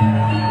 Hãy subscribe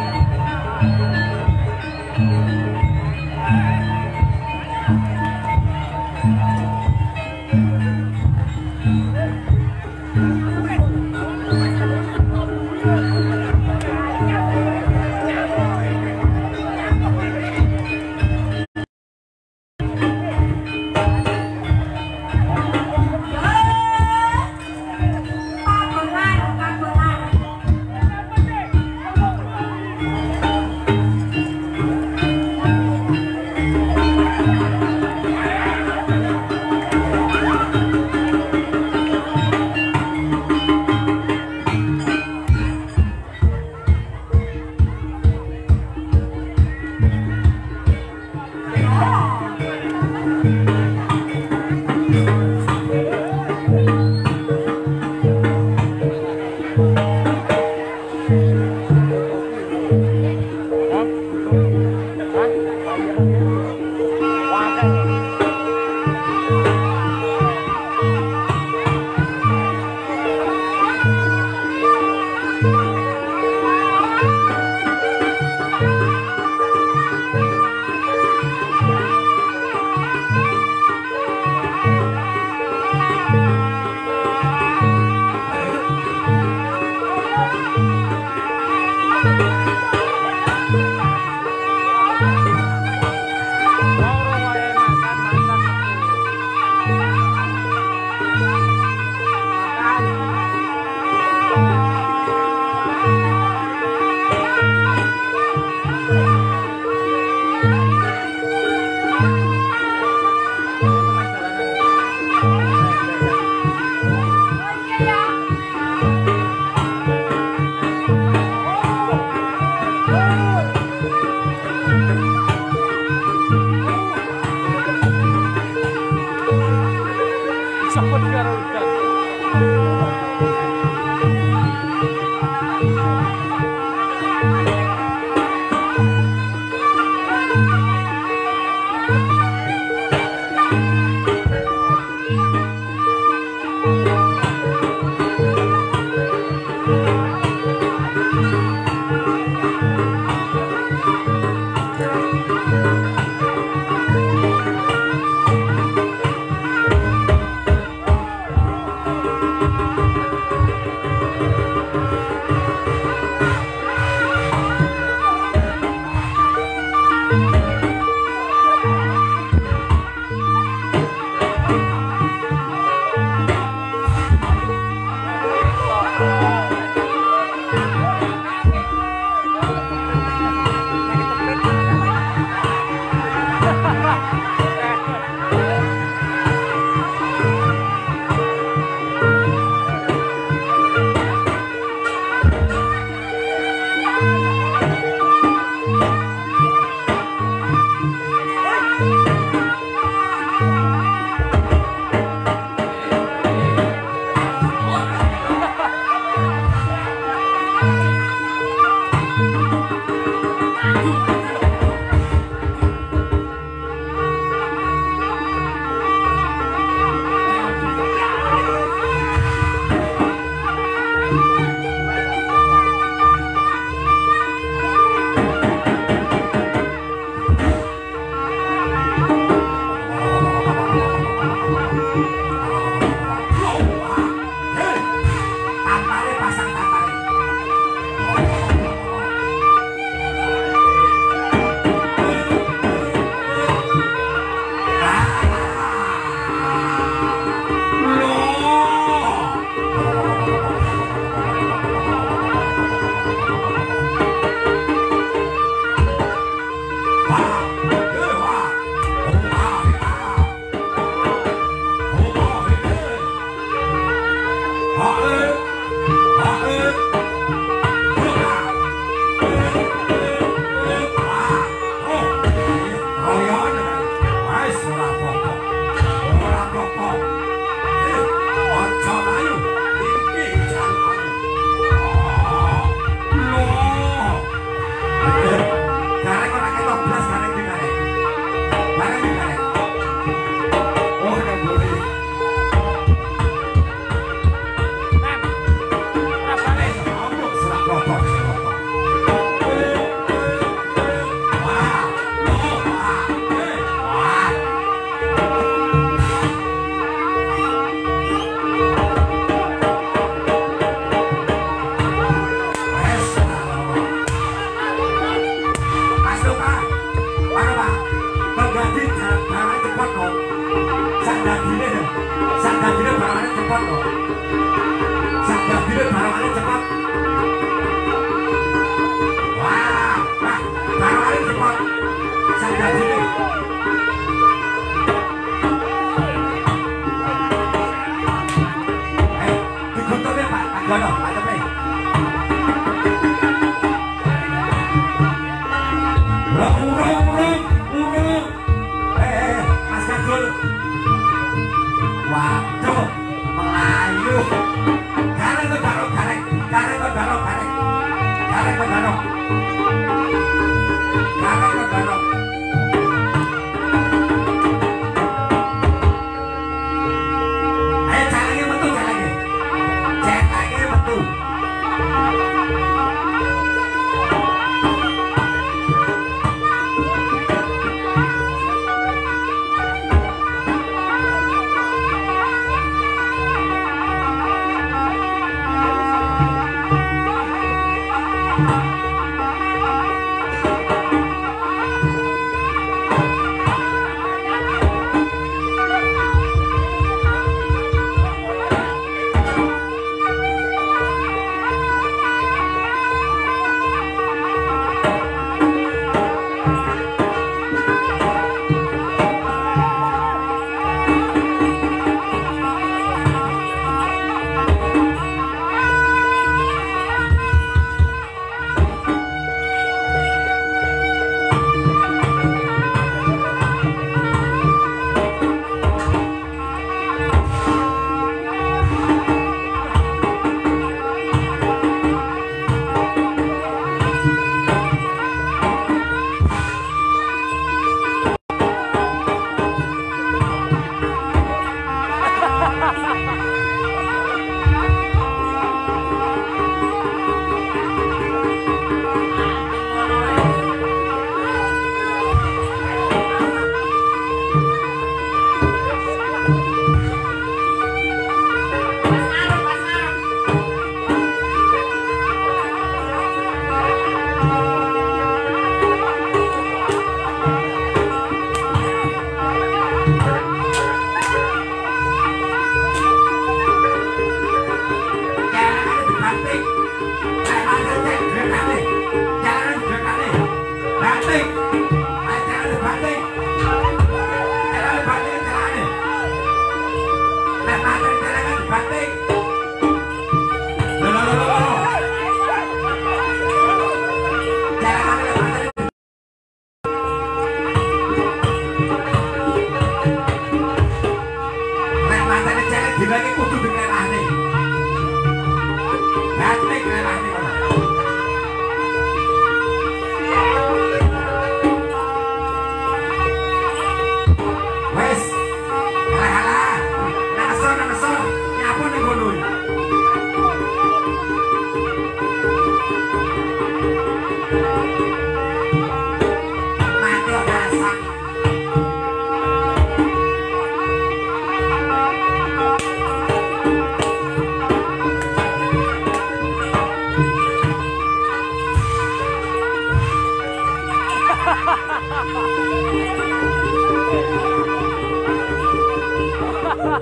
jangan dibanting.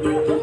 Thank you.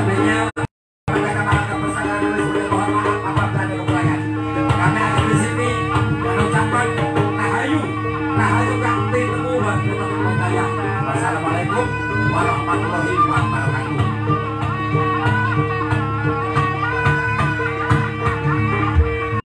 Selebihnya mereka